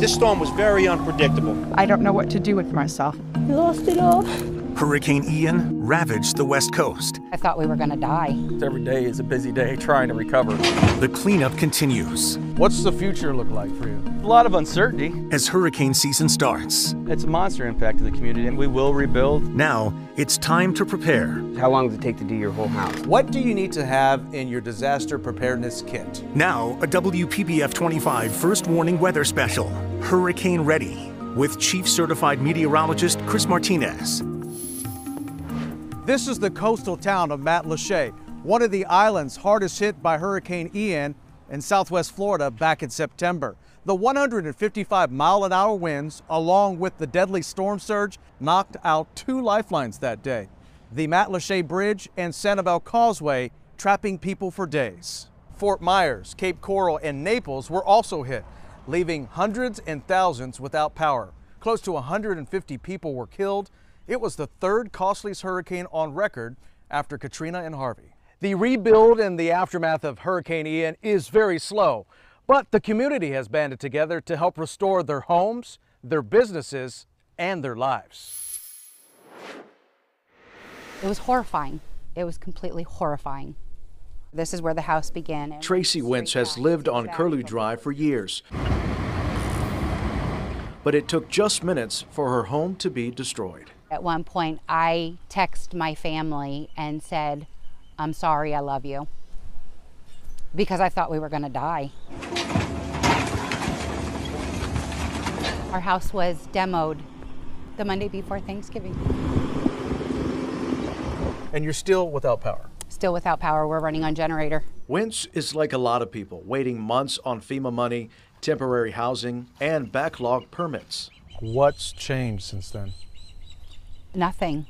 This storm was very unpredictable. I don't know what to do with myself. I lost it all. Hurricane Ian ravaged the West Coast. I thought we were going to die. Every day is a busy day trying to recover. The cleanup continues. What's the future look like for you? A lot of uncertainty. As hurricane season starts. It's a monster impact to the community, and we will rebuild. Now, it's time to prepare. How long does it take to do your whole house? What do you need to have in your disaster preparedness kit? Now, a WPBF 25 first warning weather special Hurricane Ready with Chief Certified Meteorologist Chris Martinez. This is the coastal town of Matlacha, one of the islands hardest hit by Hurricane Ian in southwest Florida back in September. The 155 mile an hour winds, along with the deadly storm surge, knocked out two lifelines that day the Matlacha Bridge and Sanibel Causeway, trapping people for days. Fort Myers, Cape Coral, and Naples were also hit, leaving hundreds and thousands without power. Close to 150 people were killed. It was the third costliest hurricane on record after Katrina and Harvey. The rebuild in the aftermath of Hurricane Ian is very slow, but the community has banded together to help restore their homes, their businesses, and their lives. It was horrifying. It was completely horrifying. This is where the house began. Tracy Wentz has lived on Curlew Drive for years. But it took just minutes for her home to be destroyed. At one point, I texted my family and said, I'm sorry, I love you. Because I thought we were going to die. Our house was demoed the Monday before Thanksgiving. And you're still without power? Still without power. We're running on generator. Wentz is like a lot of people, waiting months on FEMA money, temporary housing, and backlog permits. What's changed since then? Nothing.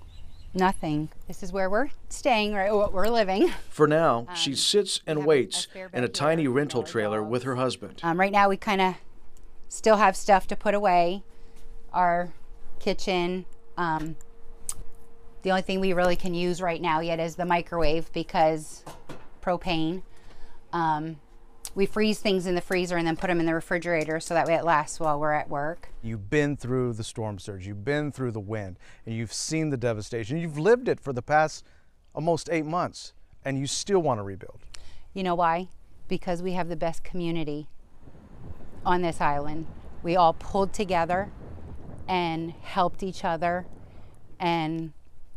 Nothing. This is where we're staying, right? What we're living. For now, um, she sits and waits in a tiny rental trailer with her husband. Um, right now, we kind of still have stuff to put away. Our kitchen. Um, the only thing we really can use right now yet is the microwave because propane. Um, we freeze things in the freezer and then put them in the refrigerator so that way it lasts while we're at work. You've been through the storm surge, you've been through the wind, and you've seen the devastation. You've lived it for the past almost eight months, and you still want to rebuild. You know why? Because we have the best community on this island. We all pulled together and helped each other, and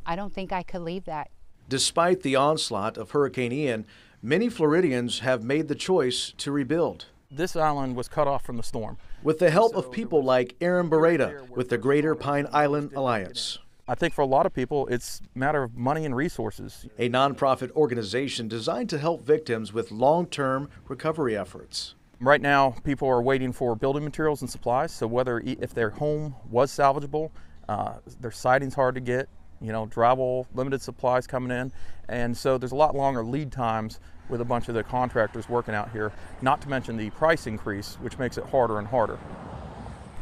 I don't think I could leave that. Despite the onslaught of Hurricane Ian, many Floridians have made the choice to rebuild. This island was cut off from the storm. With the help of people like Aaron Beretta with the Greater Pine Island Alliance. I think for a lot of people, it's a matter of money and resources. A nonprofit organization designed to help victims with long term recovery efforts. Right now, people are waiting for building materials and supplies. So, whether if their home was salvageable, uh, their siding's hard to get, you know, drywall, limited supplies coming in. And so, there's a lot longer lead times with a bunch of the contractors working out here, not to mention the price increase, which makes it harder and harder.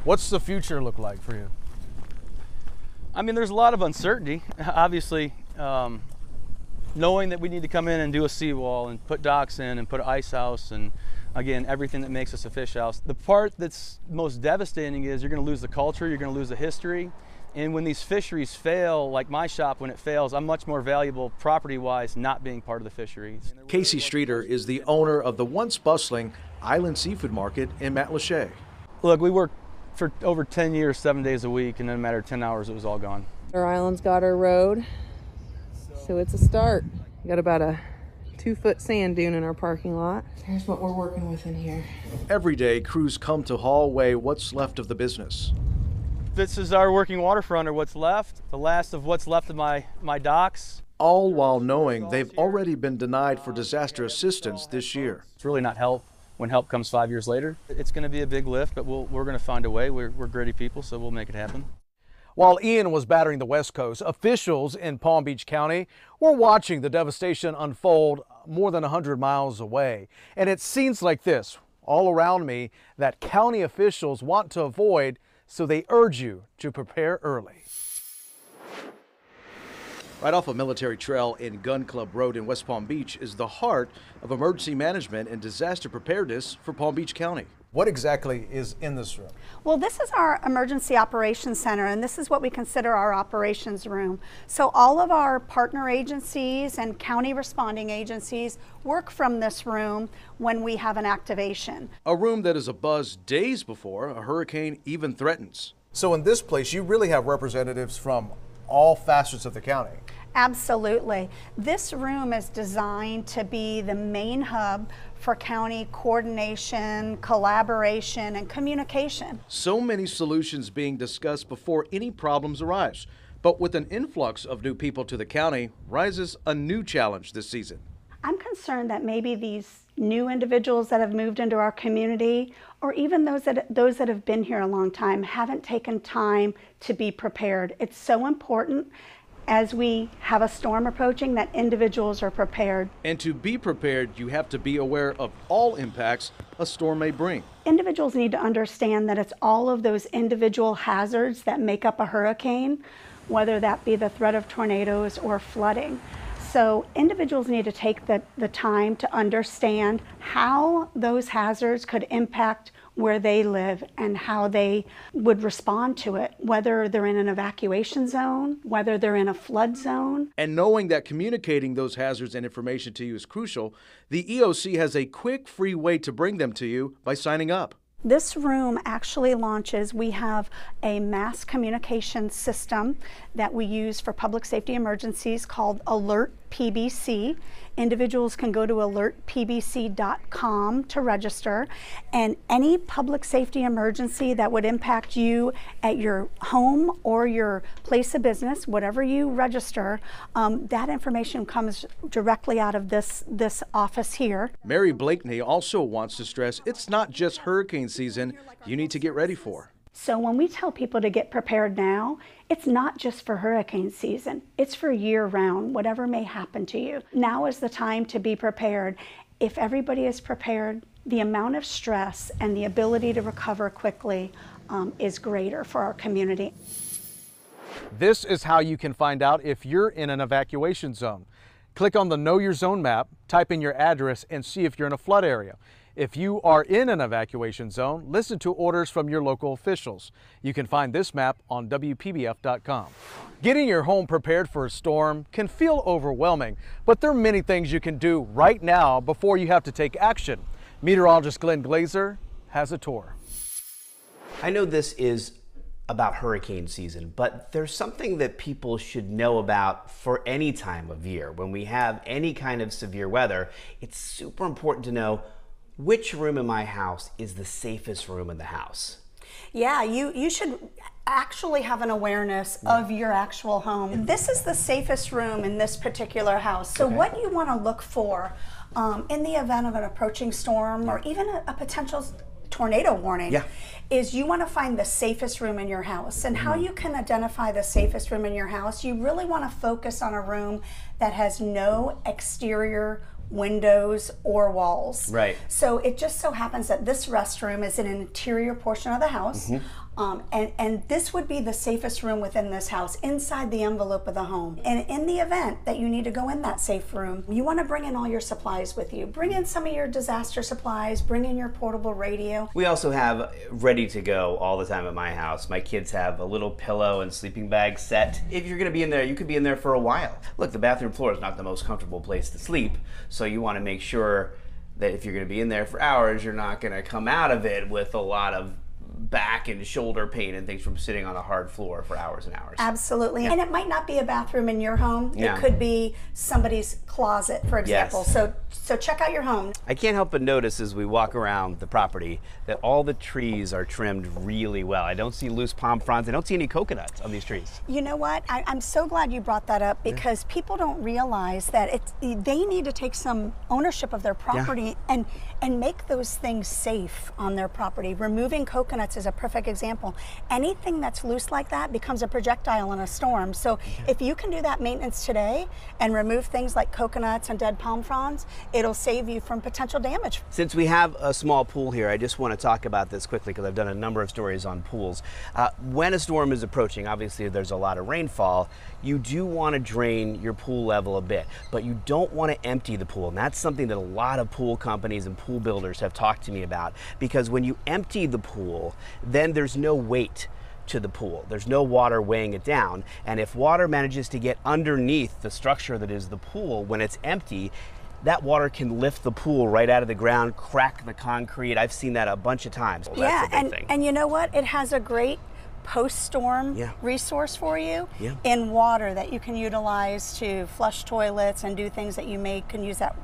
What's the future look like for you? I mean, there's a lot of uncertainty. Obviously, um, knowing that we need to come in and do a seawall and put docks in and put an ice house and again, everything that makes us a fish house. The part that's most devastating is you're going to lose the culture, you're going to lose the history, and when these fisheries fail, like my shop, when it fails, I'm much more valuable property wise not being part of the fisheries. Casey Streeter is the owner of the once bustling Island Seafood Market in Matlacha. Look, we worked for over 10 years, seven days a week, and in a matter of 10 hours, it was all gone. Our island's got our road, so it's a start. We got about a two foot sand dune in our parking lot. Here's what we're working with in here. Every day, crews come to haul away what's left of the business. This is our working waterfront, or what's left, the last of what's left of my, my docks. All while knowing they've already been denied for disaster assistance this year. It's really not help when help comes five years later. It's going to be a big lift, but we'll, we're going to find a way. We're, we're gritty people, so we'll make it happen. While Ian was battering the West Coast, officials in Palm Beach County were watching the devastation unfold more than 100 miles away. And it's scenes like this all around me that county officials want to avoid so they urge you to prepare early. Right off of Military Trail in Gun Club Road in West Palm Beach is the heart of emergency management and disaster preparedness for Palm Beach County. What exactly is in this room? Well, this is our emergency operations center, and this is what we consider our operations room. So, all of our partner agencies and county responding agencies work from this room when we have an activation. A room that is abuzz days before a hurricane even threatens. So, in this place, you really have representatives from all facets of the county. Absolutely. This room is designed to be the main hub for county coordination, collaboration, and communication. So many solutions being discussed before any problems arise. But with an influx of new people to the county, rises a new challenge this season. I'm concerned that maybe these new individuals that have moved into our community, or even those that those that have been here a long time, haven't taken time to be prepared. It's so important as we have a storm approaching that individuals are prepared. And to be prepared, you have to be aware of all impacts a storm may bring. Individuals need to understand that it's all of those individual hazards that make up a hurricane, whether that be the threat of tornadoes or flooding. So individuals need to take the, the time to understand how those hazards could impact where they live and how they would respond to it, whether they're in an evacuation zone, whether they're in a flood zone. And knowing that communicating those hazards and information to you is crucial, the EOC has a quick, free way to bring them to you by signing up. This room actually launches, we have a mass communication system that we use for public safety emergencies called Alert PBC. Individuals can go to alertpbc.com to register, and any public safety emergency that would impact you at your home or your place of business, whatever you register, um, that information comes directly out of this, this office here. Mary Blakeney also wants to stress it's not just hurricane season you need to get ready for. So when we tell people to get prepared now, it's not just for hurricane season, it's for year round, whatever may happen to you. Now is the time to be prepared. If everybody is prepared, the amount of stress and the ability to recover quickly um, is greater for our community. This is how you can find out if you're in an evacuation zone. Click on the Know Your Zone map, type in your address, and see if you're in a flood area. If you are in an evacuation zone, listen to orders from your local officials. You can find this map on WPBF.com. Getting your home prepared for a storm can feel overwhelming, but there are many things you can do right now before you have to take action. Meteorologist Glenn Glazer has a tour. I know this is about hurricane season, but there's something that people should know about for any time of year. When we have any kind of severe weather, it's super important to know which room in my house is the safest room in the house. Yeah, you, you should actually have an awareness of your actual home. This is the safest room in this particular house. So, Okay. what you want to look for um, in the event of an approaching storm or even a, a potential tornado warning Yeah. is you want to find the safest room in your house. And how you can identify the safest room in your house, you really want to focus on a room that has no exterior windows or walls. Right. So it just so happens that this restroom is in an interior portion of the house. Mm-hmm. Um, and, and this would be the safest room within this house, inside the envelope of the home. And in the event that you need to go in that safe room, you want to bring in all your supplies with you. Bring in some of your disaster supplies, bring in your portable radio. We also have ready to go all the time at my house. My kids have a little pillow and sleeping bag set. If you're going to be in there, you could be in there for a while. Look, the bathroom floor is not the most comfortable place to sleep, so you want to make sure that if you're going to be in there for hours, you're not going to come out of it with a lot of back and shoulder pain and things from sitting on a hard floor for hours and hours. Absolutely. And it might not be a bathroom in your home. Yeah. It could be somebody's closet, for example. Yes. So so check out your home. I can't help but notice as we walk around the property that all the trees are trimmed really well. I don't see loose palm fronds. I don't see any coconuts on these trees. You know what? I, I'm so glad you brought that up because people don't realize that it's they need to take some ownership of their property and and make those things safe on their property. Removing coconuts is a perfect example. Anything that's loose like that becomes a projectile in a storm. So if you can do that maintenance today and remove things like coconuts and dead palm fronds, it'll save you from potential damage. Since we have a small pool here, I just want to talk about this quickly because I've done a number of stories on pools. Uh, when a storm is approaching, obviously there's a lot of rainfall, you do want to drain your pool level a bit, but you don't want to empty the pool. And that's something that a lot of pool companies and pool builders have talked to me about because when you empty the pool, then there's no weight to the pool. There's no water weighing it down. And if water manages to get underneath the structure that is the pool when it's empty, that water can lift the pool right out of the ground, crack the concrete. I've seen that a bunch of times. Well, yeah, that's a big and, thing. and you know what? It has a great post-storm Yeah. resource for you Yeah. in water that you can utilize to flush toilets and do things that you may can use that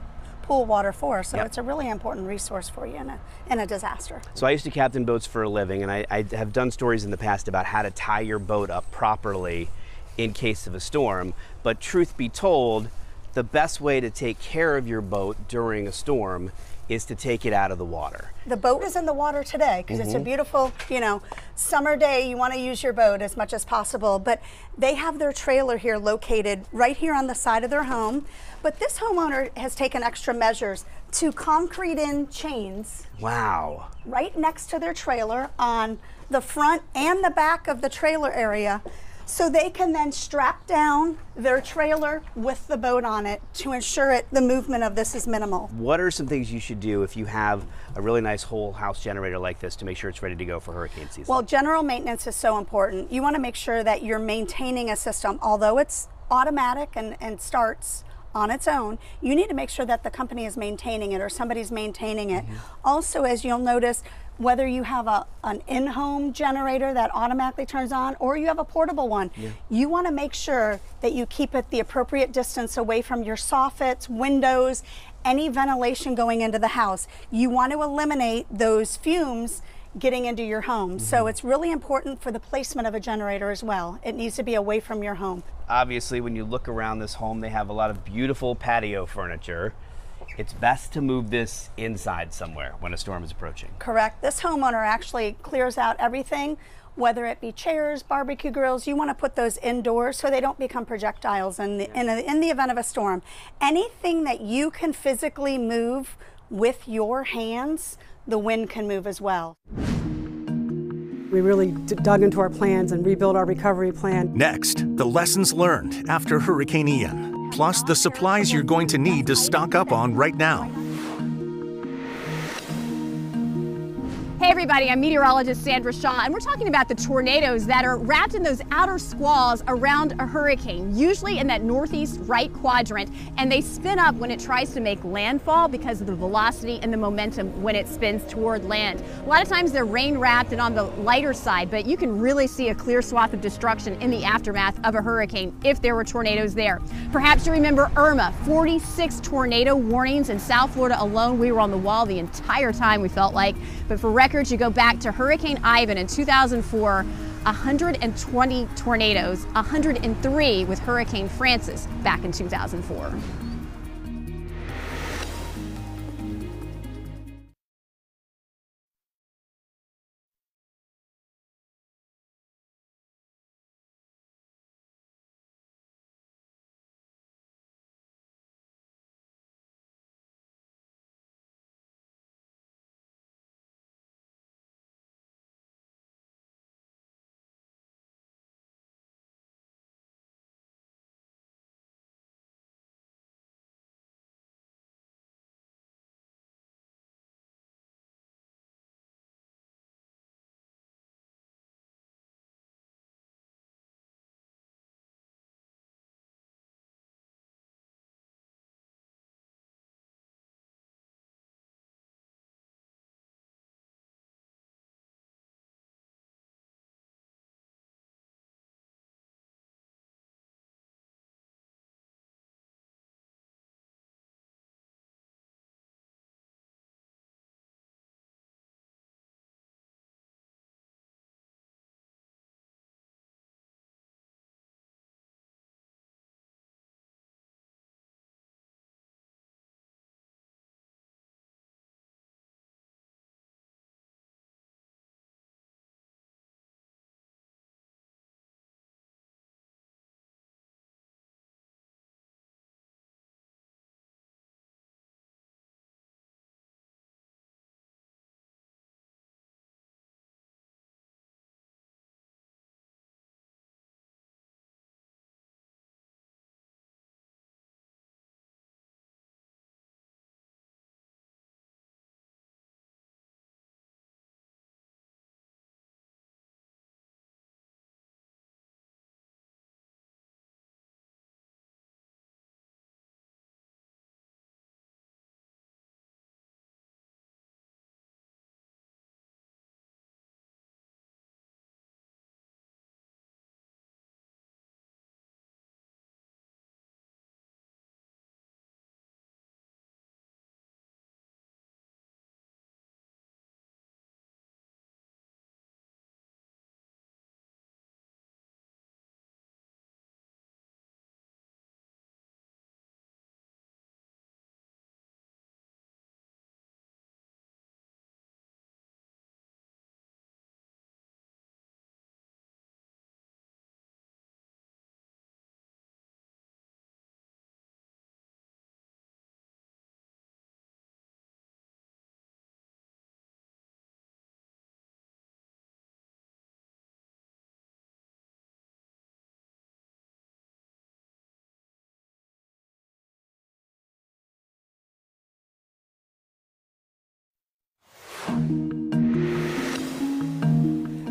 pool water for. So Yep. it's a really important resource for you in a in a disaster. So I used to captain boats for a living, and I, I have done stories in the past about how to tie your boat up properly in case of a storm. But truth be told, the best way to take care of your boat during a storm is to take it out of the water. The boat is in the water today because it's a Mhm. beautiful, you know, summer day. You want to use your boat as much as possible, but they have their trailer here located right here on the side of their home. But this homeowner has taken extra measures to concrete in chains Wow. right next to their trailer on the front and the back of the trailer area so they can then strap down their trailer with the boat on it to ensure it the movement of this is minimal. What are some things you should do if you have a really nice whole house generator like this to make sure it's ready to go for hurricane season? Well, general maintenance is so important. You want to make sure that you're maintaining a system, although it's automatic and, and starts on its own, you need to make sure that the company is maintaining it or somebody's maintaining it. Mm-hmm. Also, as you'll notice, whether you have a, an in-home generator that automatically turns on or you have a portable one, you want to make sure that you keep it the appropriate distance away from your soffits, windows, any ventilation going into the house. You want to eliminate those fumes getting into your home. So mm-hmm. it's really important for the placement of a generator as well. It needs to be away from your home. Obviously, when you look around this home, they have a lot of beautiful patio furniture. It's best to move this inside somewhere when a storm is approaching. Correct. This homeowner actually clears out everything, whether it be chairs, barbecue grills. You want to put those indoors so they don't become projectiles in the, in, a, in the event of a storm. Anything that you can physically move with your hands, the wind can move as well. We really d- dug into our plans and rebuilt our recovery plan. Next, the lessons learned after Hurricane Ian, plus the supplies you're going to need to stock up on right now. Hey everybody, I'm meteorologist Sandra Shaw, and we're talking about the tornadoes that are wrapped in those outer squalls around a hurricane, usually in that northeast right quadrant, and they spin up when it tries to make landfall because of the velocity and the momentum when it spins toward land. A lot of times they're rain wrapped and on the lighter side, but you can really see a clear swath of destruction in the aftermath of a hurricane if there were tornadoes there. Perhaps you remember Irma, 46 tornado warnings in South Florida alone. We were on the wall the entire time we felt like, but for records, you go back to Hurricane Ivan in 2004, 120 tornadoes, 103 with Hurricane Frances back in 2004.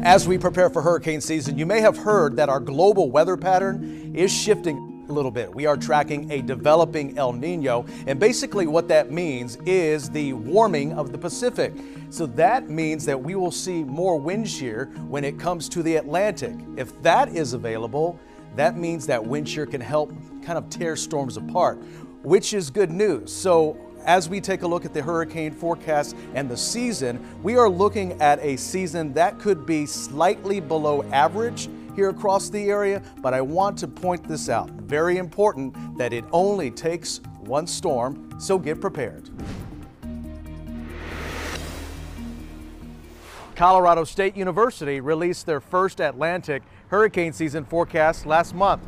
As we prepare for hurricane season, you may have heard that our global weather pattern is shifting a little bit. We are tracking a developing El Nino, and basically what that means is the warming of the Pacific. So that means that we will see more wind shear when it comes to the Atlantic. If that is available, that means that wind shear can help kind of tear storms apart, which is good news. So as we take a look at the hurricane forecast and the season, we are looking at a season that could be slightly below average here across the area, but I want to point this out. Very important that it only takes one storm, so get prepared. Colorado State University released their first Atlantic hurricane season forecast last month.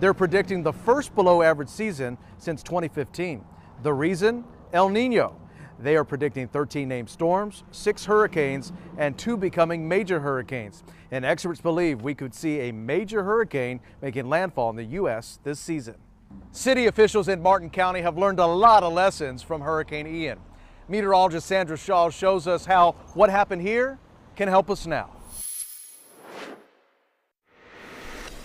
They're predicting the first below average season since 2015. The reason? El Nino. They are predicting 13 named storms, six hurricanes, and two becoming major hurricanes. And experts believe we could see a major hurricane making landfall in the U.S. this season. City officials in Martin County have learned a lot of lessons from Hurricane Ian. Meteorologist Sandra Shaw shows us how what happened here can help us now.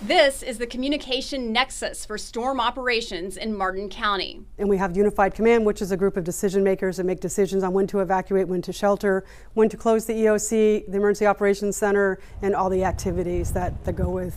This is the communication nexus for storm operations in Martin County. And we have Unified Command, which is a group of decision makers that make decisions on when to evacuate, when to shelter, when to close the EOC, the Emergency Operations Center, and all the activities that, that go with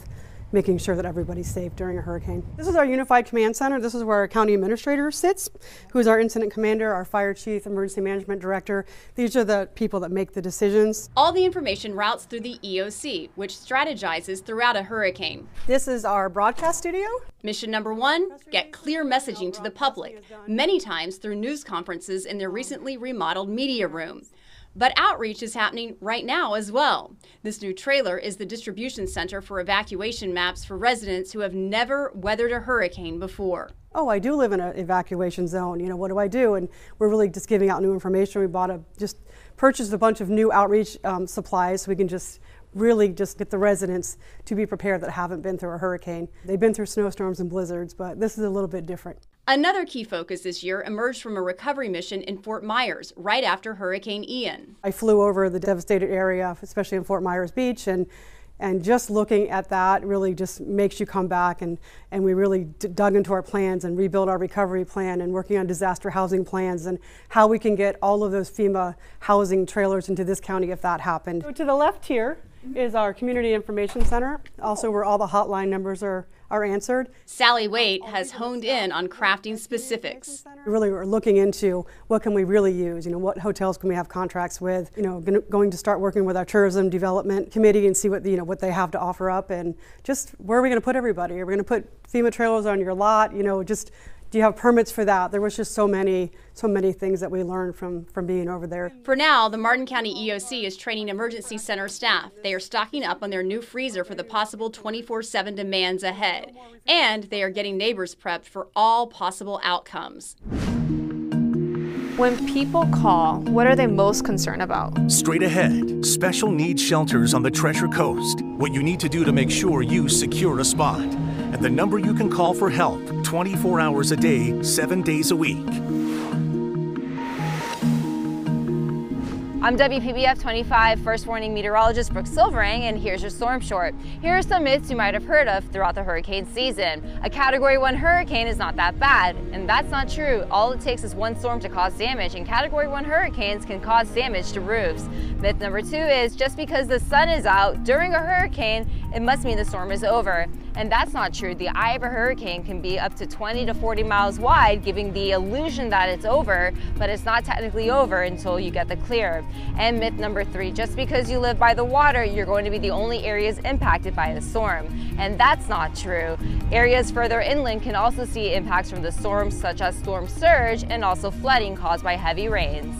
making sure that everybody's safe during a hurricane. This is our Unified Command Center. This is where our county administrator sits, who is our incident commander, our fire chief, emergency management director. These are the people that make the decisions. All the information routes through the EOC, which strategizes throughout a hurricane. This is our broadcast studio. Mission number one get clear messaging to the public, many times through news conferences in their recently remodeled media room. But outreach is happening right now as well. This new trailer is the distribution center for evacuation maps for residents who have never weathered a hurricane before. Oh, I do live in an evacuation zone. You know, what do I do? And we're really just giving out new information. We bought a, just purchased a bunch of new outreach um, supplies so we can just really just get the residents to be prepared that haven't been through a hurricane. They've been through snowstorms and blizzards, but this is a little bit different. Another key focus this year emerged from a recovery mission in Fort Myers right after Hurricane Ian. I flew over the devastated area, especially in Fort Myers Beach, and and just looking at that really just makes you come back and, and we really dug into our plans and rebuilt our recovery plan and working on disaster housing plans and how we can get all of those FEMA housing trailers into this county if that happened. So to the left here is our Community Information Center, also where all the hotline numbers are, are answered. Sally Waite has honed in on crafting specifics. Really We really are looking into what can we really use, you know, what hotels can we have contracts with, you know, going to start working with our tourism development committee and see what, you know, what they have to offer up and just where are we going to put everybody? Are we going to put FEMA trailers on your lot, you know, just do you have permits for that? There was just so many, so many things that we learned from, from being over there. For now, the Martin County EOC is training emergency center staff. They are stocking up on their new freezer for the possible 24-7 demands ahead. And they are getting neighbors prepped for all possible outcomes. When people call, what are they most concerned about? Straight ahead, special needs shelters on the Treasure Coast. What you need to do to make sure you secure a spot and the number you can call for help 24 hours a day, 7 days a week. I'm WPBF 25 First Warning Meteorologist Brooke Silverang, and here's your storm short. Here are some myths you might have heard of throughout the hurricane season. A Category 1 hurricane is not that bad, and that's not true. All it takes is one storm to cause damage, and Category 1 hurricanes can cause damage to roofs. Myth number two is just because the sun is out during a hurricane, it must mean the storm is over. And that's not true. The eye of a hurricane can be up to 20 to 40 miles wide, giving the illusion that it's over, but it's not technically over until you get the clear. And myth number three, just because you live by the water, you're going to be the only areas impacted by the storm. And that's not true. Areas further inland can also see impacts from the storm, such as storm surge and also flooding caused by heavy rains.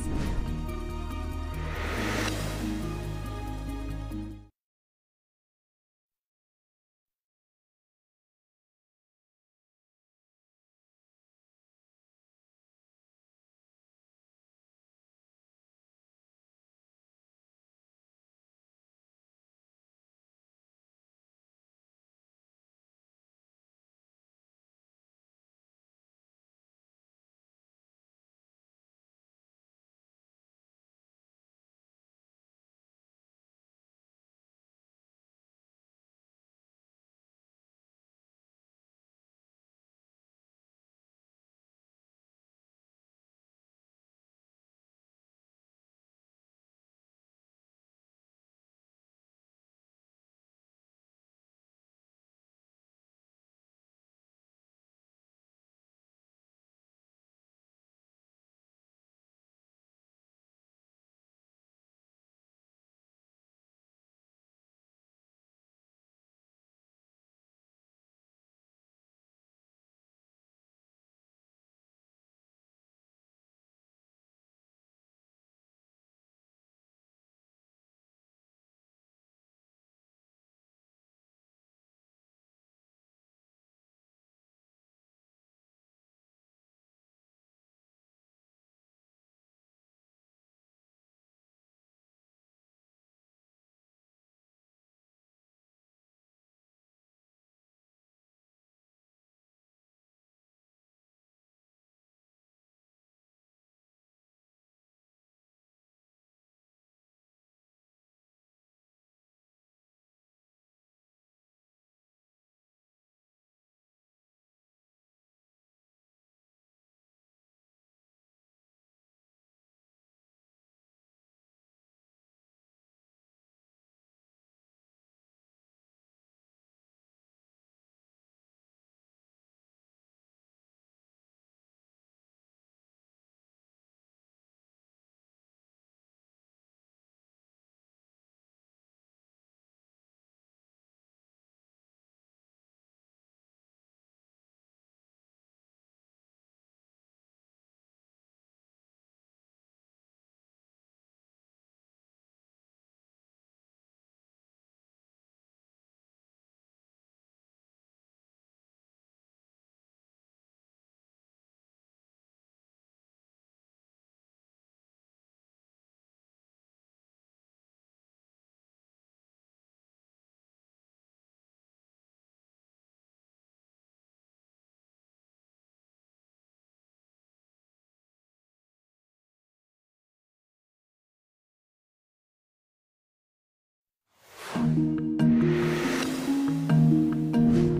Thank you.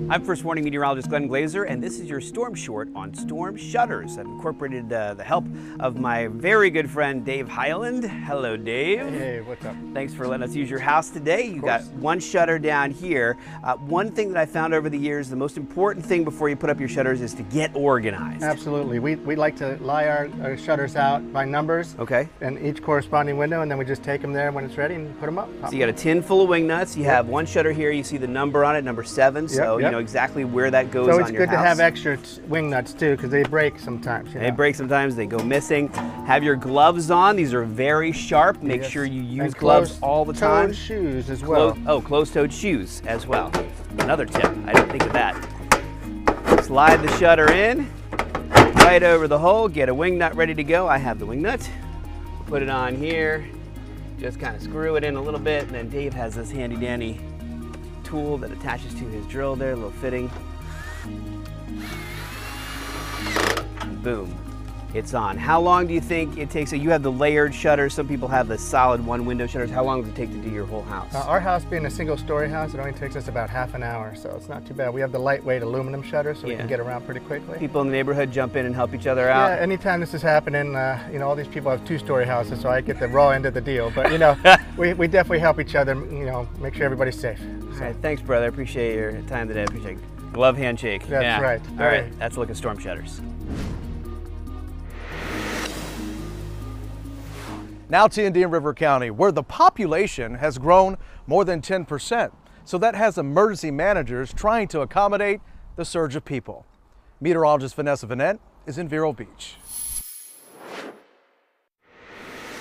I'm First Warning Meteorologist Glenn Glazer, and this is your storm short on storm shutters. I've incorporated uh, the help of my very good friend Dave Highland. Hello, Dave. Hey, what's up? Thanks for letting us use your house today. You got one shutter down here. Uh, one thing that I found over the years, the most important thing before you put up your shutters is to get organized. Absolutely. We, we like to lie our, our shutters out by numbers. Okay. And each corresponding window, and then we just take them there when it's ready and put them up. So you got a tin full of wing nuts. You have one shutter here. You see the number on it, number seven. So Yep, you yep. Know exactly where that goes So it's good to have extra wing nuts too, because they break sometimes. You They know? break sometimes, they go missing. Have your gloves on. These are very sharp. Make Yes. sure you use And gloves all the time. toed shoes as well. oh, closed-toed shoes as well. Another tip. I didn't think of that. Slide the shutter in, right over the hole. Get a wing nut ready to go. I have the wing nut. Put it on here. Just kind of screw it in a little bit, and then Dave has this handy-dandy tool that attaches to his drill there, a little fitting. Boom. It's on. How long do you think it takes? So you have the layered shutters. Some people have the solid one window shutters. How long does it take to do your whole house? Uh, our house being a single story house, it only takes us about half an hour, so it's not too bad. We have the lightweight aluminum shutters, so we can get around pretty quickly. People in the neighborhood jump in and help each other out. Yeah, anytime this is happening, uh, you know, all these people have two-story houses, so I get the raw end of the deal. But you know, we, we definitely help each other. You know, make sure everybody's safe. All right, thanks, brother. I appreciate your time today. I appreciate it. Glove handshake. That's Yeah. right. All right, that's a look at storm shutters. Now to Indian River County, where the population has grown more than 10%. So that has emergency managers trying to accommodate the surge of people. Meteorologist Vanessa Vanette is in Vero Beach.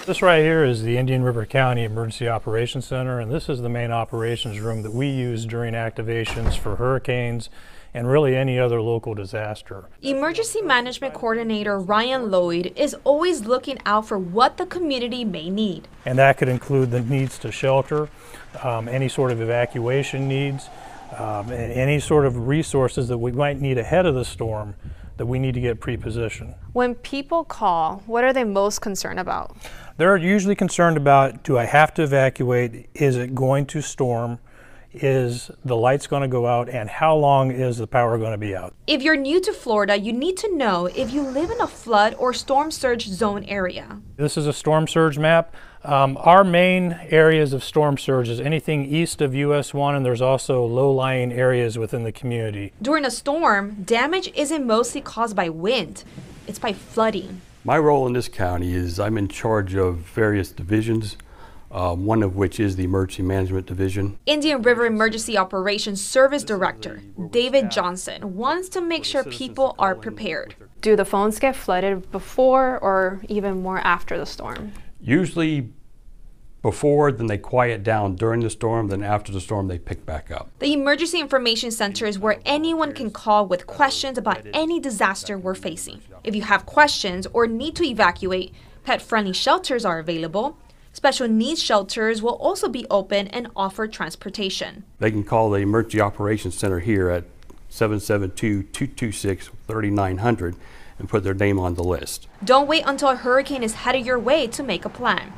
This right here is the Indian River County Emergency Operations Center, and this is the main operations room that we use during activations for hurricanes and really any other local disaster. Emergency Management Coordinator Ryan Lloyd is always looking out for what the community may need. And that could include the needs to shelter, um, any sort of evacuation needs, um, and any sort of resources that we might need ahead of the storm that we need to get pre-positioned. When people call, what are they most concerned about? They're usually concerned about do I have to evacuate? Is it going to storm? Is the lights going to go out? And how long is the power going to be out? If you're new to Florida, you need to know if you live in a flood or storm surge zone area. This is a storm surge map. Um, our main areas of storm surge is anything east of US 1, and there's also low lying areas within the community. During a storm, damage isn't mostly caused by wind, it's by flooding. My role in this county is I'm in charge of various divisions, uh, one of which is the Emergency Management Division. Indian River Emergency Operations Service Director David Johnson wants to make sure people are prepared. Do the phones get flooded before or even more after the storm? Usually before, then they quiet down during the storm, then after the storm, they pick back up. The Emergency Information Center is where anyone can call with questions about any disaster we're facing. If you have questions or need to evacuate, pet friendly shelters are available. Special needs shelters will also be open and offer transportation. They can call the Emergency Operations Center here at 772 226 3900 and put their name on the list. Don't wait until a hurricane is headed your way to make a plan.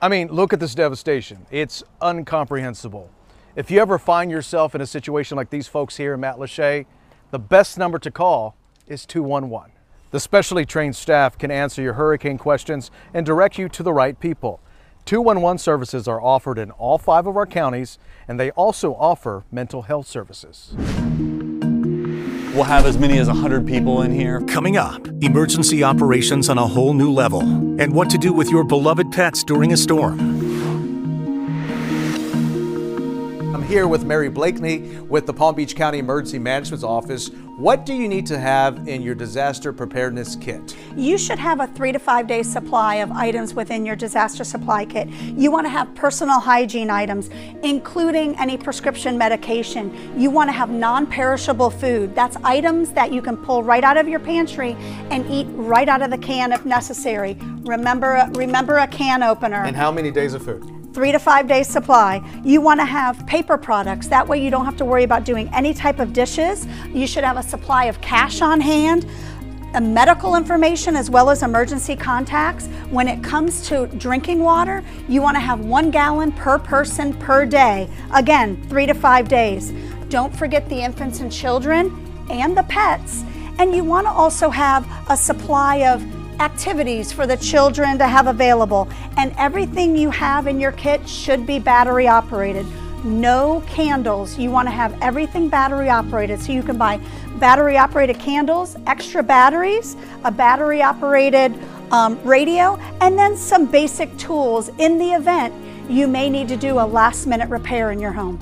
I mean, look at this devastation. It's incomprehensible. If you ever find yourself in a situation like these folks here in Matlacha, the best number to call is 211. The specially trained staff can answer your hurricane questions and direct you to the right people. 211 services are offered in all five of our counties, and they also offer mental health services. We'll have as many as 100 people in here. Coming up, emergency operations on a whole new level, and what to do with your beloved pets during a storm. Here with Mary Blakeney with the Palm Beach County Emergency Management's Office. What do you need to have in your disaster preparedness kit? You should have a three to five day supply of items within your disaster supply kit. You want to have personal hygiene items, including any prescription medication. You want to have non perishable food. That's items that you can pull right out of your pantry and eat right out of the can if necessary. Remember, remember a can opener And how many days of food? Three to five days supply. You want to have paper products. That way you don't have to worry about doing any type of dishes. You should have a supply of cash on hand. medical information as well as emergency contacts. When it comes to drinking water, you want to have one gallon per person per day. Again, three to five days. Don't forget the infants and children and the pets. And you want to also have a supply of activities for the children to have available. And everything you have in your kit should be battery operated. No candles. You want to have everything battery operated. So you can buy battery operated candles, extra batteries, a battery operated um, radio, and then some basic tools in the event you may need to do a last minute repair in your home.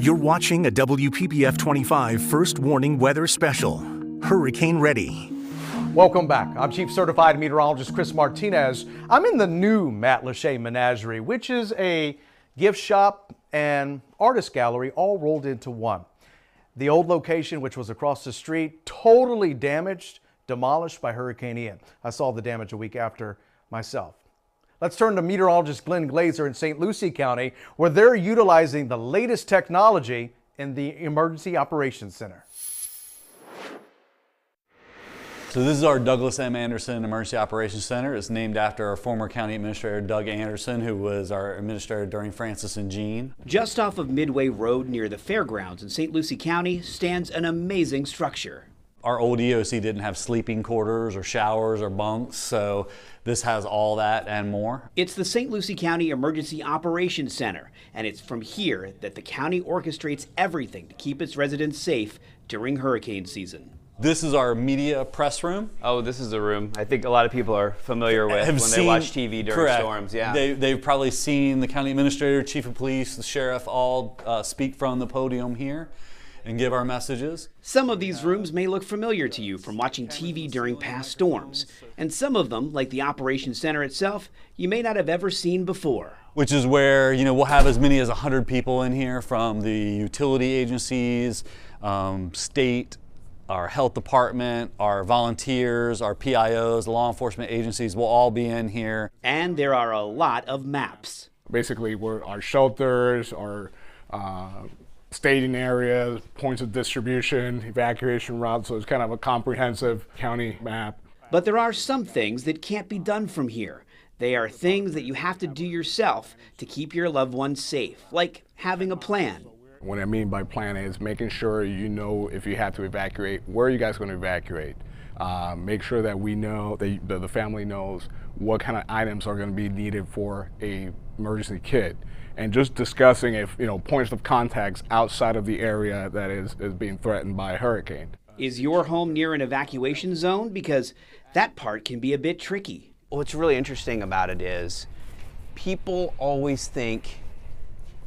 You're watching a WPBF 25 First Warning Weather Special. Hurricane Ready. Welcome back. I'm Chief Certified Meteorologist Chris Martinez. I'm in the new Matlacha Menagerie, which is a gift shop and artist gallery all rolled into one. The old location, which was across the street, totally damaged, demolished by Hurricane Ian. I saw the damage a week after myself. Let's turn to meteorologist Glenn Glazer in St. Lucie County, where they're utilizing the latest technology in the Emergency Operations Center. So this is our Douglas M. Anderson Emergency Operations Center. It's named after our former county administrator, Doug Anderson, who was our administrator during Frances and Jeanne. Just off of Midway Road near the fairgrounds in St. Lucie County stands an amazing structure. Our old EOC didn't have sleeping quarters or showers or bunks, so this has all that and more. It's the St. Lucie County Emergency Operations Center, and it's from here that the county orchestrates everything to keep its residents safe during hurricane season. This is our media press room. Oh, this is a room I think a lot of people are familiar with when seen- they watch TV during correct. storms. Yeah. They, they've probably seen the county administrator, chief of police, the sheriff all uh, speak from the podium here and give our messages. Some of these rooms may look familiar to you from watching TV during past storms, and some of them, like the Operations Center itself, you may not have ever seen before. which is where you know we'll have as many as 100 people in here from the utility agencies, um, state, our health department, our volunteers, our PIOs, law enforcement agencies will all be in here. And there are a lot of maps. Basically, where our shelters, our uh, staging areas, points of distribution, evacuation routes. So it's kind of a comprehensive county map. But there are some things that can't be done from here. They are things that you have to do yourself to keep your loved ones safe, like having a plan. What I mean by plan is making sure you know if you have to evacuate, where are you guys going to evacuate? Uh, make sure that we know, that the, the family knows what kind of items are going to be needed for a emergency kit. And just discussing if, you know, points of contacts outside of the area that is, is being threatened by a hurricane. Is your home near an evacuation zone? Because that part can be a bit tricky. What's really interesting about it is people always think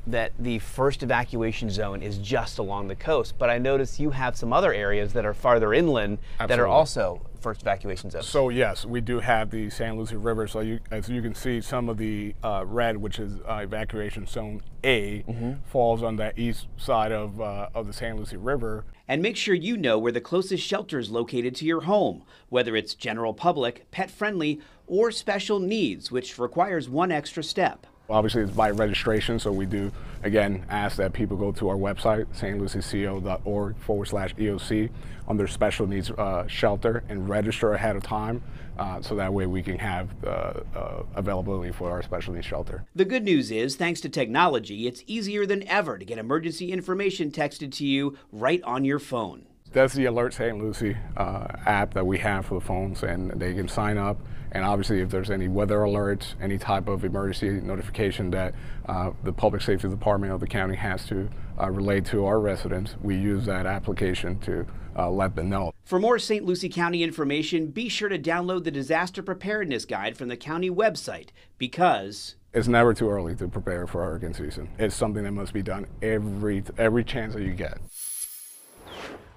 that the first evacuation zone is just along the coast, but I notice you have some other areas that are farther inland that are also first evacuation zones. So yes, we do have the St. Lucie River. So you, as you can see, some of the uh, red, which is uh, evacuation zone A, falls on that east side of uh, of the St. Lucie River. And make sure you know where the closest shelter is located to your home, whether it's general public, pet friendly, or special needs, which requires one extra step. Obviously, it's by registration, so we do again ask that people go to our website, stlucieco.org forward slash EOC, under special needs uh, shelter and register ahead of time, uh, so that way we can have uh, uh, availability for our special needs shelter. The good news is, thanks to technology, it's easier than ever to get emergency information texted to you right on your phone. That's the Alert St. Lucie uh, app that we have for the phones, and they can sign up. And obviously, if there's any weather alerts, any type of emergency notification that uh, the Public Safety Department of the county has to uh, relay to our residents, we use that application to uh, let them know. For more St. Lucie County information, be sure to download the Disaster Preparedness Guide from the county website because It's never too early to prepare for hurricane season. It's something that must be done every every chance that you get.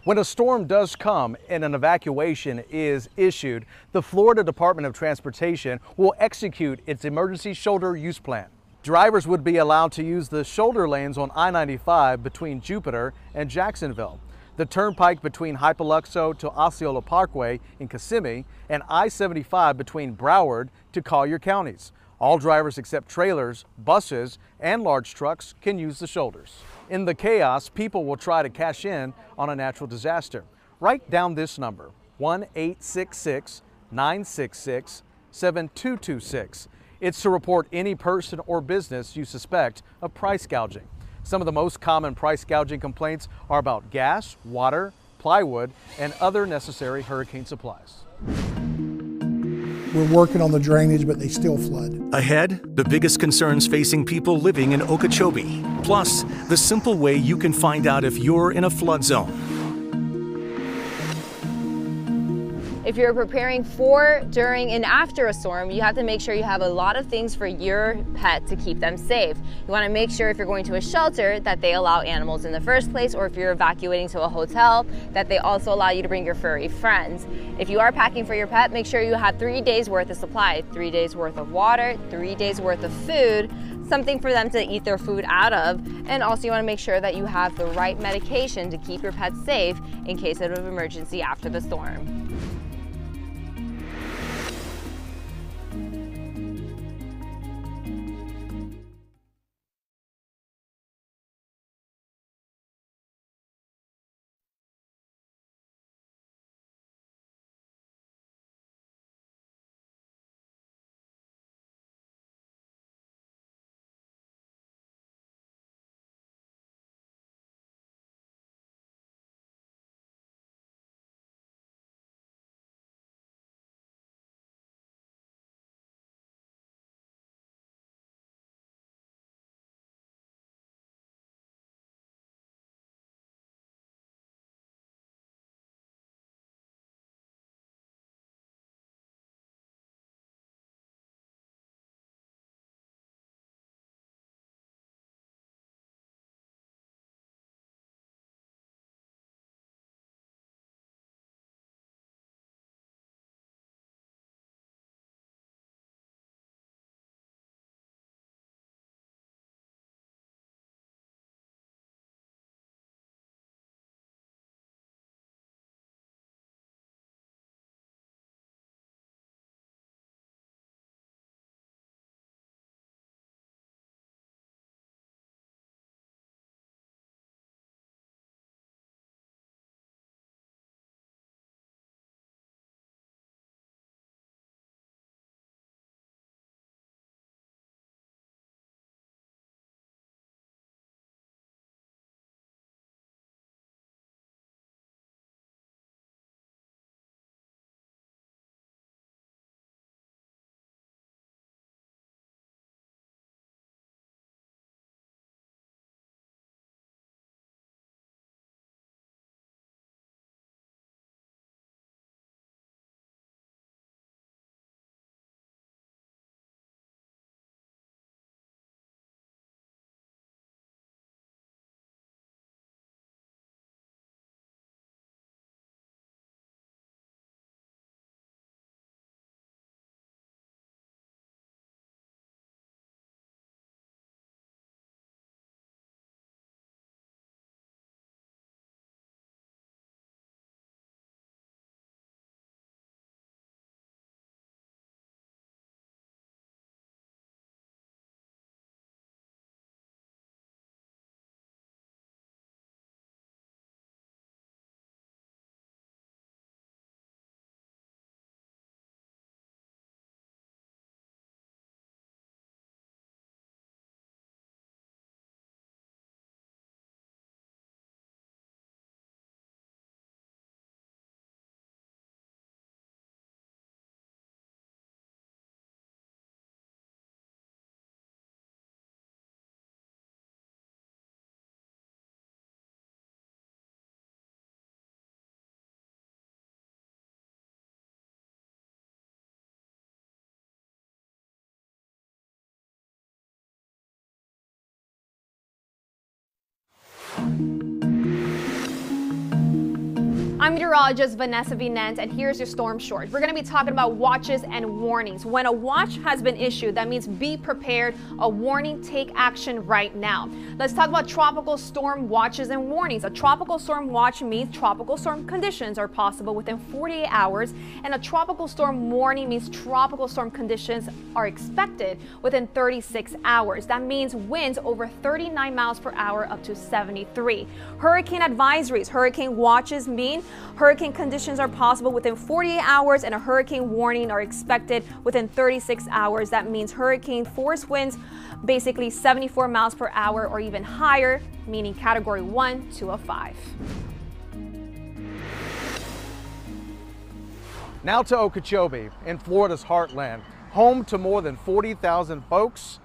When a storm does come and an evacuation is issued, the Florida Department of Transportation will execute its emergency shoulder use plan. Drivers would be allowed to use the shoulder lanes on I-95 between Jupiter and Jacksonville, the turnpike between Hypoluxo to Osceola Parkway in Kissimmee, and I-75 between Broward to Collier counties. All drivers except trailers, buses, and large trucks can use the shoulders. In the chaos, people will try to cash in on a natural disaster. Write down this number 1 866 966 7226. It's to report any person or business you suspect of price gouging. Some of the most common price gouging complaints are about gas, water, plywood, and other necessary hurricane supplies. We're working on the drainage, but they still flood. Ahead, the biggest concerns facing people living in Okeechobee. Plus, the simple way you can find out if you're in a flood zone. If you're preparing for, during, and after a storm, you have to make sure you have a lot of things for your pet to keep them safe. You want to make sure if you're going to a shelter that they allow animals in the first place, or if you're evacuating to a hotel, that they also allow you to bring your furry friends. If you are packing for your pet, make sure you have three days worth of supply, three days worth of water, three days worth of food, something for them to eat their food out of, and also you want to make sure that you have the right medication to keep your pet safe in case of an emergency after the storm. I'm meteorologist Vanessa Vinent, and here's your storm short. We're going to be talking about watches and warnings. When a watch has been issued, that means be prepared. A warning, take action right now. Let's talk about tropical storm watches and warnings. A tropical storm watch means tropical storm conditions are possible within 48 hours, and a tropical storm warning means tropical storm conditions are expected within 36 hours. That means winds over 39 miles per hour up to 73. Hurricane advisories, hurricane watches mean hurricane conditions are possible within 48 hours and a hurricane warning are expected within 36 hours. That means hurricane force winds basically 74 miles per hour or even higher, meaning category 1 to a 5. Now to Okeechobee, in Florida's heartland, home to more than 40,000 folks,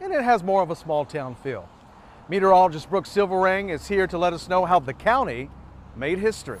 and it has more of a small town feel. Meteorologist Brooke Silverang is here to let us know how the county made history.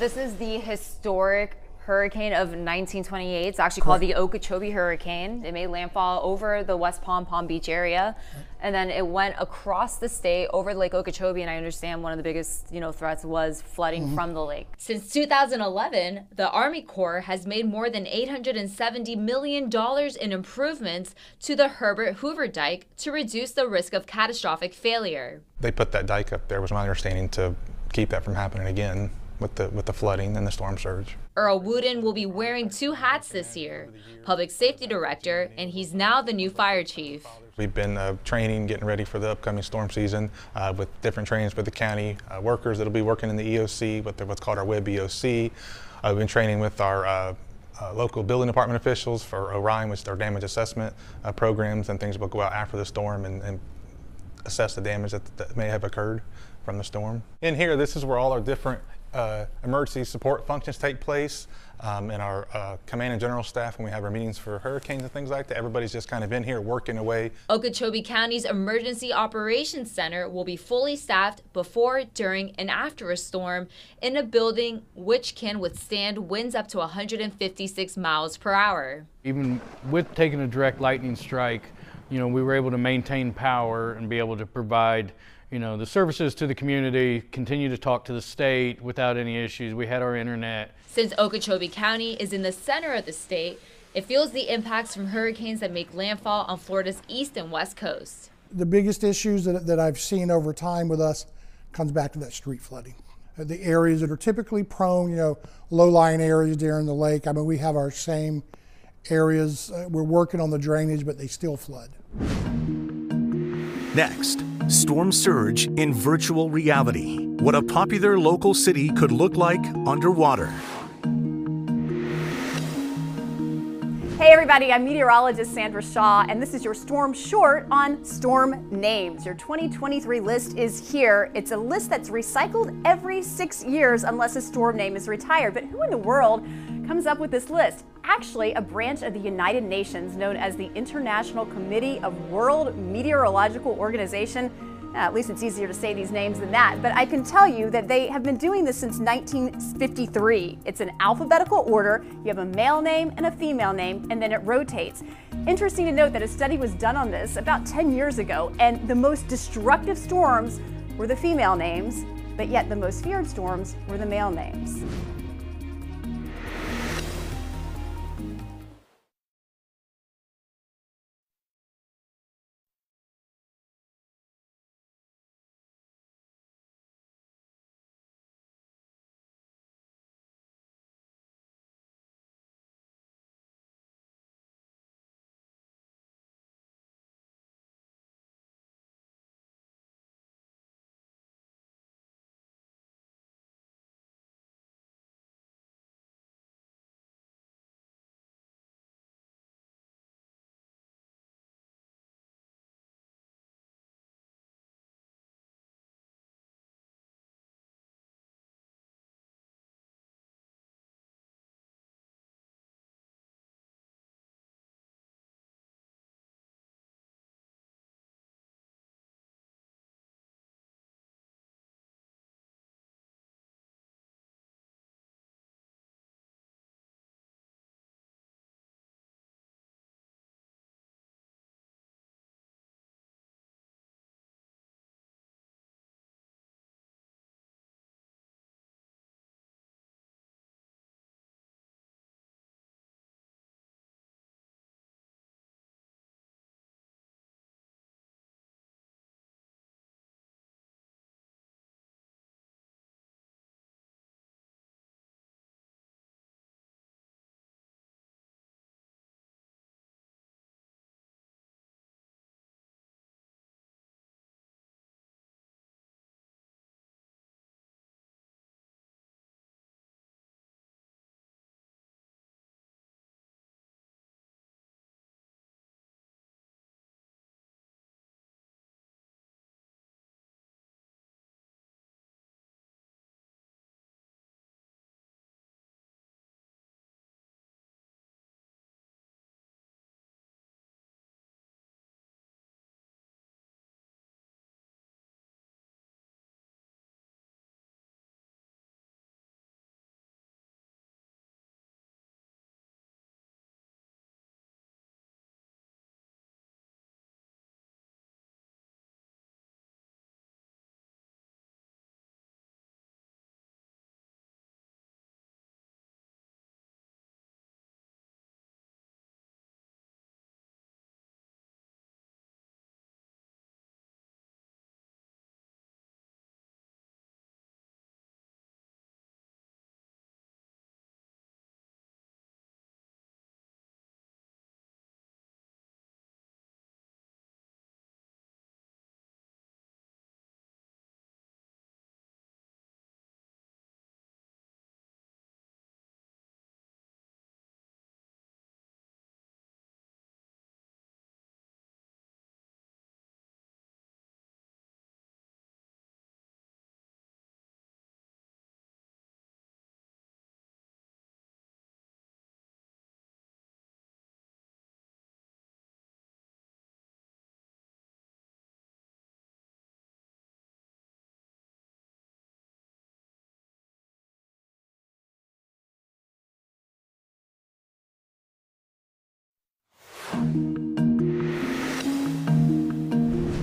This is the historic hurricane of 1928. It's actually called the Okeechobee Hurricane. It made landfall over the West Palm, Palm Beach area. And then it went across the state over Lake Okeechobee. And I understand one of the biggest, you know, threats was flooding Mhm. from the lake. Since 2011, the Army Corps has made more than $870 million in improvements to the Herbert Hoover Dike to reduce the risk of catastrophic failure. They put that dike up there, was my understanding, to keep that from happening again with the with the flooding and the storm surge. Earl Wooden will be wearing two hats this year Public Safety Director, and he's now the new Fire Chief. We've been uh, training, getting ready for the upcoming storm season uh, with different trainings with the county uh, workers that'll be working in the EOC, what they're, what's called our Web EOC. Uh, we've been training with our uh, uh, local building department officials for Orion, which is our damage assessment uh, programs and things will go out after the storm and, and assess the damage that, that may have occurred from the storm. In here, this is where all our different uh, emergency support functions take place. Um, and our uh, command and general staff, when we have our meetings for hurricanes and things like that, everybody's just kind of in here working away. Okeechobee County's Emergency Operations Center will be fully staffed before, during, and after a storm in a building which can withstand winds up to 156 miles per hour. Even with taking a direct lightning strike, you know, we were able to maintain power and be able to provide, you know, the services to the community, continue to talk to the state without any issues. We had our internet. Since Okeechobee County is in the center of the state, it feels the impacts from hurricanes that make landfall on Florida's east and west coast. The biggest issues that, that I've seen over time with us comes back to that street flooding. Uh, The areas that are typically prone, you know, low-lying areas there in the lake. I mean, we have our same areas. Uh, we're working on the drainage, but they still flood. Next, storm surge in virtual reality. What a popular local city could look like underwater. Hey everybody, I'm meteorologist Sandra Shaw, and this is your storm short on storm names. Your 2023 list is here. It's a list that's recycled every six years unless a storm name is retired. But who in the world comes up with this list? Actually, a branch of the United Nations known as the International Committee of World Meteorological Organization. At least it's easier to say these names than that. But I can tell you that they have been doing this since 1953. It's an alphabetical order. You have a male name and a female name, and then it rotates. Interesting to note that a study was done on this about 10 years ago, and the most destructive storms were the female names, but yet the most feared storms were the male names.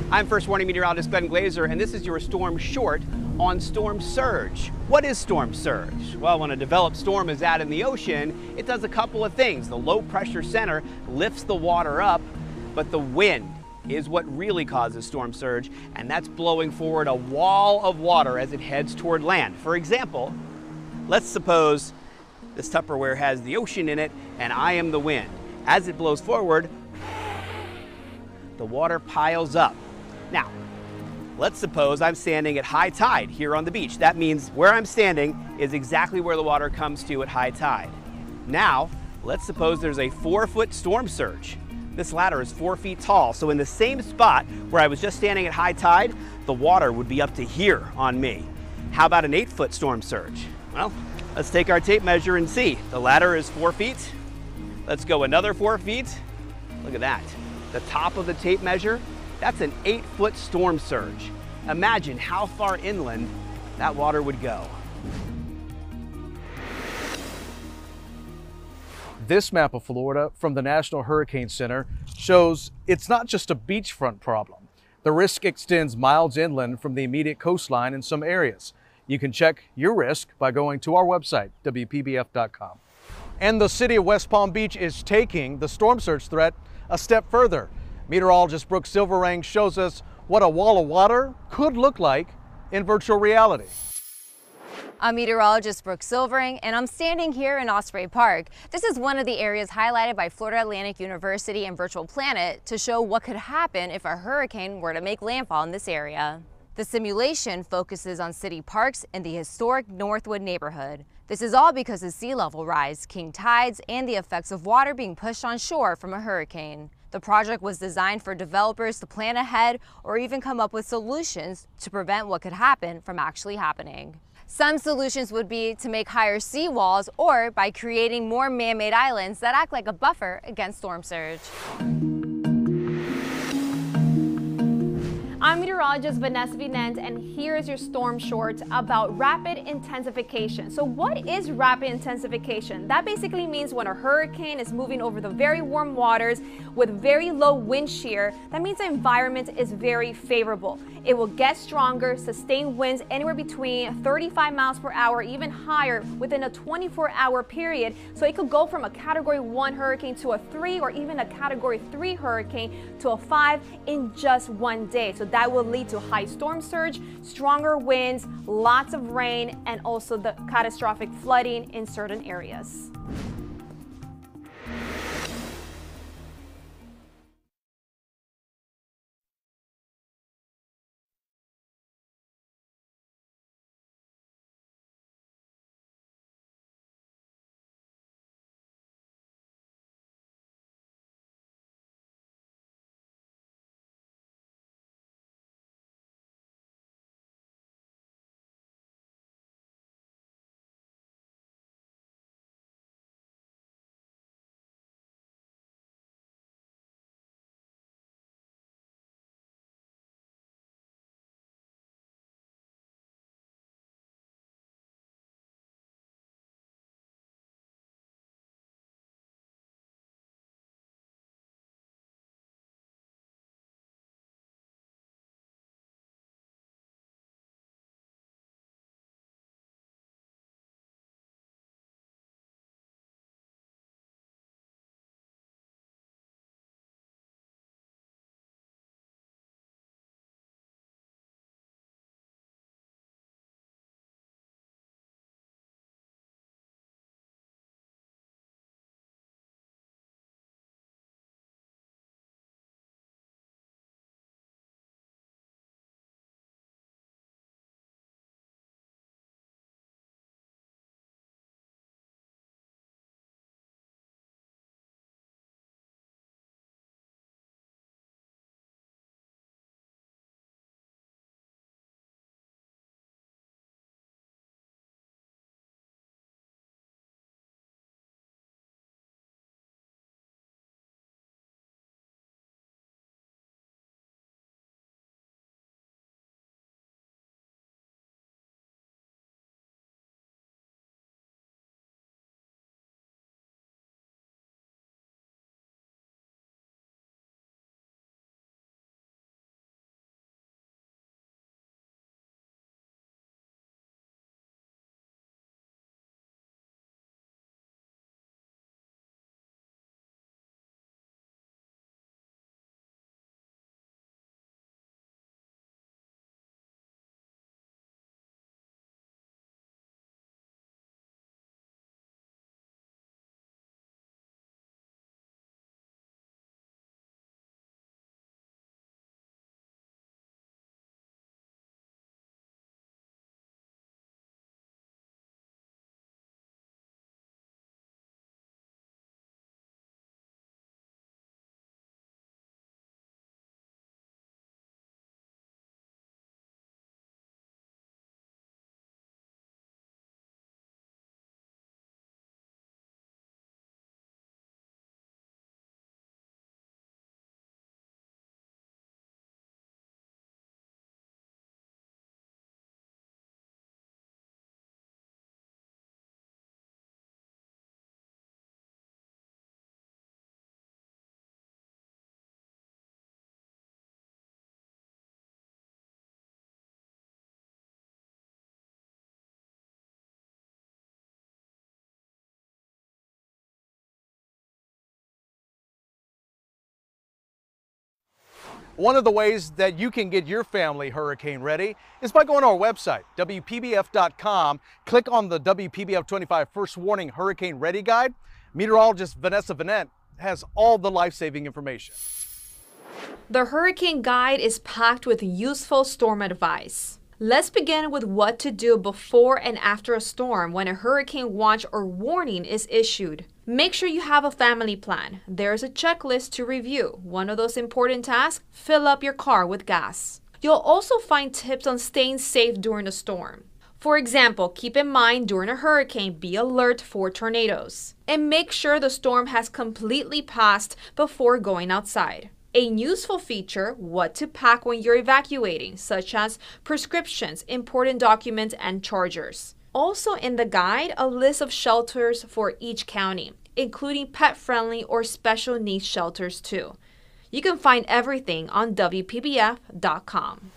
I'm First Warning Meteorologist Glenn Glazer, and this is your storm short on storm surge. What is storm surge? Well, when a developed storm is out in the ocean, it does a couple of things. The low pressure center lifts the water up, but the wind is what really causes storm surge, and that's blowing forward a wall of water as it heads toward land. For example, let's suppose this Tupperware has the ocean in it and I am the wind. As it blows forward, the water piles up. Now, let's suppose I'm standing at high tide here on the beach. That means where I'm standing is exactly where the water comes to at high tide. Now, let's suppose there's a four foot storm surge. This ladder is four feet tall, so in the same spot where I was just standing at high tide, the water would be up to here on me. How about an eight foot storm surge? Well, let's take our tape measure and see. The ladder is four feet. Let's go another four feet. Look at that. The top of the tape measure that's an eight foot storm surge. Imagine how far inland that water would go. This map of Florida from the National Hurricane Center shows it's not just a beachfront problem. The risk extends miles inland from the immediate coastline in some areas. You can check your risk by going to our website, WPBF.com. And the city of West Palm Beach is taking the storm surge threat a step further. Meteorologist Brooke Silverang shows us what a wall of water could look like in virtual reality. I'm meteorologist Brooke Silverang, and I'm standing here in Osprey Park. This is one of the areas highlighted by Florida Atlantic University and Virtual Planet to show what could happen if a hurricane were to make landfall in this area. The simulation focuses on city parks in the historic Northwood neighborhood. This is all because of sea level rise, king tides, and the effects of water being pushed on shore from a hurricane. The project was designed for developers to plan ahead or even come up with solutions to prevent what could happen from actually happening. Some solutions would be to make higher seawalls or by creating more man-made islands that act like a buffer against storm surge. I'm meteorologist Vanessa Vinent, and here is your storm short about rapid intensification. So what is rapid intensification? That basically means when a hurricane is moving over the very warm waters with very low wind shear, that means the environment is very favorable. It will get stronger, sustain winds anywhere between 35 miles per hour, even higher within a 24 hour period. So it could go from a category one hurricane to a three or even a category three hurricane to a five in just one day. So that will lead to high storm surge, stronger winds, lots of rain, and also the catastrophic flooding in certain areas. One of the ways that you can get your family hurricane ready is by going to our website, WPBF.com. Click on the WPBF 25 First Warning Hurricane Ready Guide. Meteorologist Vanessa Vanette has all the life saving information. The Hurricane Guide is packed with useful storm advice. Let's begin with what to do before and after a storm when a hurricane watch or warning is issued. Make sure you have a family plan. There's a checklist to review. One of those important tasks fill up your car with gas. You'll also find tips on staying safe during a storm. For example, keep in mind during a hurricane, be alert for tornadoes. And make sure the storm has completely passed before going outside a useful feature what to pack when you're evacuating, such as prescriptions, important documents, and chargers. Also in the guide, a list of shelters for each county, including pet friendly or special needs shelters too. You can find everything on WPBF.com.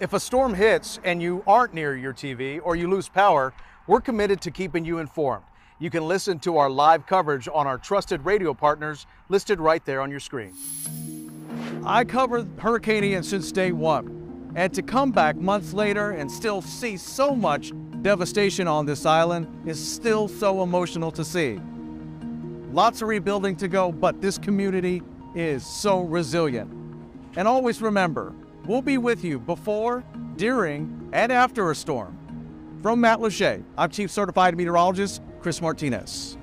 If a storm hits and you aren't near your TV or you lose power, we're committed to keeping you informed. You can listen to our live coverage on our trusted radio partners listed right there on your screen. I covered Hurricane Ian since day one, and to come back months later and still see so much devastation on this island is still so emotional to see. Lots of rebuilding to go, but this community is so resilient. And always remember, we'll be with you before, during, and after a storm. From Matlacha, I'm Chief Certified Meteorologist Chris Martinez.